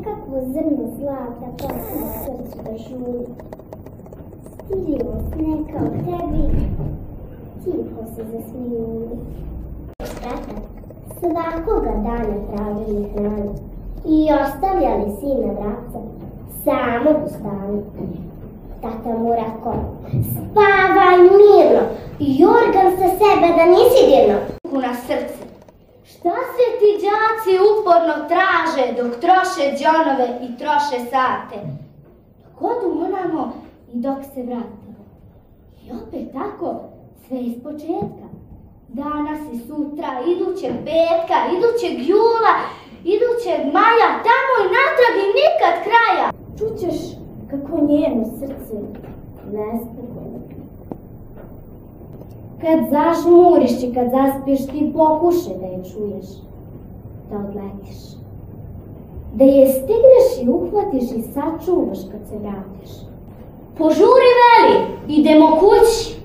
nekakvo zrno zlata posle srcu da žuri. Stiljivost neka u tebi, tiho se zasmijuli. Svakoga dana tražili hranu i ostavljali sina vraca samog u stanu. Tata mu rekao, spavaj mirno i organ sa sebe da nisi dirno. na srce. Šta se ti đaci uporno traže dok troše džonove i troše sate? Dok odu onamo i dok se vrate. I opet tako, sve iz početka. Danas i sutra, idućeg petka, idućeg jula, idućeg maja, tamo i natrag i nikad kraja. Čućeš kako njeno srce nespokojno. Kad zažmuriš i kad zaspiš ti pokušaj da je čuješ, da odletiš. Da je stigneš i uhvatiš i sačuvaš kad se vratiš. Požuri veli, idemo kući.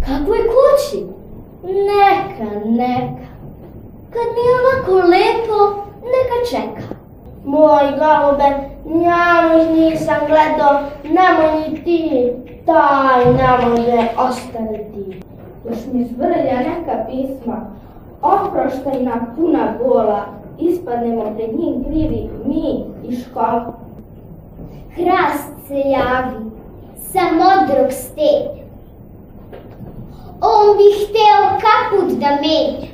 Kakvoj kući? Neka, neka. Kad mi je ovako lepo, neka čeka. Moj galube, ja ih nisam gledao, nemoj ni ti, taj ne može ostaviti. Još mi zvrlja neka pisma, oproštajna puna bola, ispadnemo pred njim krivi mi i škola. Hrast se javi, sa modrog stepnja. On bi hteo kaput da menja.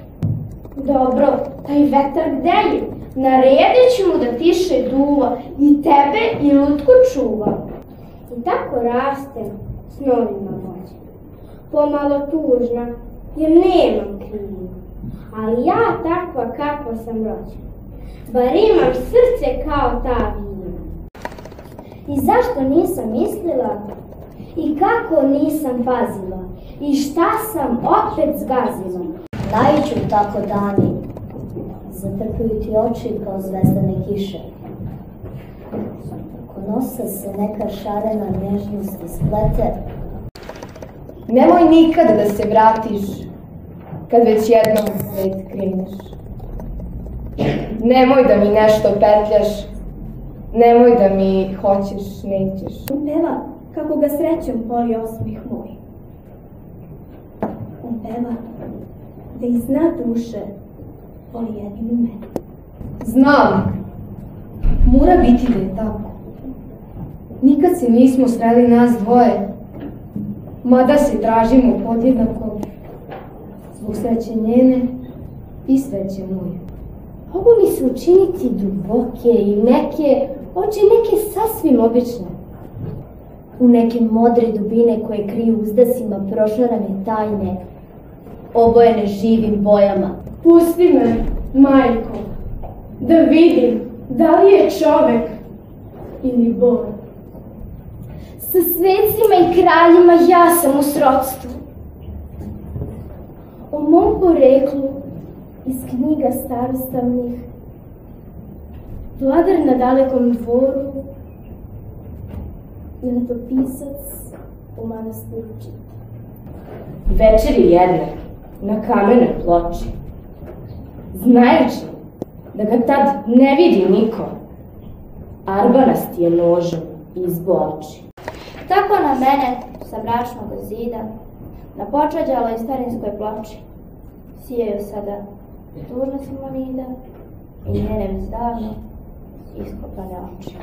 Dobro, taj vetar gde je? Naredit ću mu da tiše duva i tebe i lutku čuva. I tako rastem s novima vođa. Pomalo tužna, jer nemam krivu. Ali ja takva kakva sam rođena. Bar imam srce kao ta vina. I zašto nisam mislila? I kako nisam pazila? I šta sam opet zgazila? Naiću tako dani, zatrpaju ti oči kao zvezdane kiše. Oko nosa se neka šarena nježnost isplete, Nemoj nikad da se vratiš kad već jednom u svet kreneš. Nemoj da mi nešto petljaš, nemoj da mi hoćeš, nećeš. Peva kako ga srećom poli osmih moj. On peva da iz dna duše voli jedinu mene. Znam, mora biti da je tako. Nikad se nismo sreli nas dvoje, mada se tražimo podjednako zbog sreće njene i sreće moje. Mogu mi se učiniti duboke i neke, oči neke sasvim obične. U neke modre dubine koje kriju uzdasima prošarane tajne, obojene živim bojama. Pusti me, majko, da vidim da li je čovek ili bor. Sa svecima i kraljima ja sam u srodstvu. O mom poreklu iz knjiga starostavnih, vladar na dalekom dvoru i letopisac u manastiru čita. Večeri jedne na kamenoj ploči, znajući da ga tad ne vidi niko, Arbanast je nožem izboči. Tako na mene sa bračnog zida, na počađaloj starinskoj ploči, sijaju sada tužna simonida i njene već davno iskopane oči.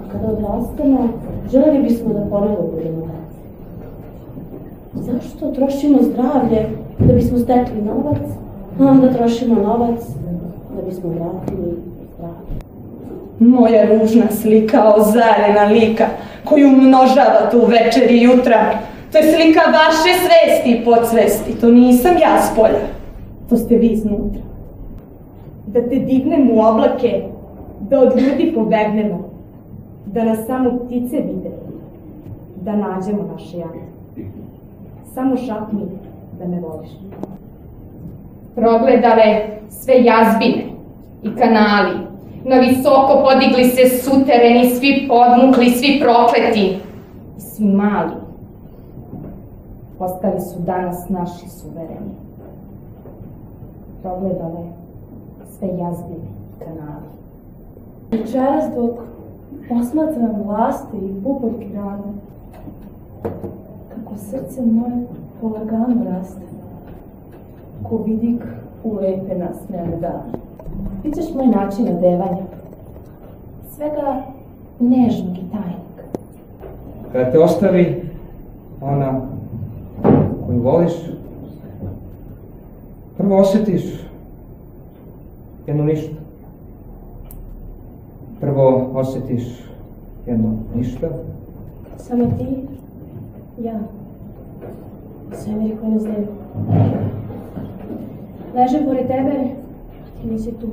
A kada odrastemo, željeli bismo da ponovo budemo. Zašto trošimo zdravlje da bismo stekli novac, a onda trošimo novac bismo vratili zdravlje? Moja ružna slika ozarena lika koju množava tu večer i jutra. To je slika vaše svesti i podsvesti. To nisam ja s polja. To ste vi iznutra. Da te dignem u oblake, da od ljudi pobegnemo, da nas samo ptice vide, da nađemo naše jane. Samo šapni da me voliš. progledale sve jazbine i kanali. Na visoko podigli se sutereni, svi podmukli, svi prokleti i svi mali. Postali su danas naši suvereni. Progledale sve jazbine i kanali. Večeras dok posmatram vlasti i pupoljke rane, kako srce moje polagano raste, ko vidik u lepe nasmejane dane. Bićeš moj način odevanja, svega nežnog i tajnog. Kada te ostavi ona koju voliš, prvo osjetiš jedno ništa. Prvo osjetiš jedno ništa, Samo ti, ja, svemir koji znaju. Ležem pored tebe, ti nisi tu.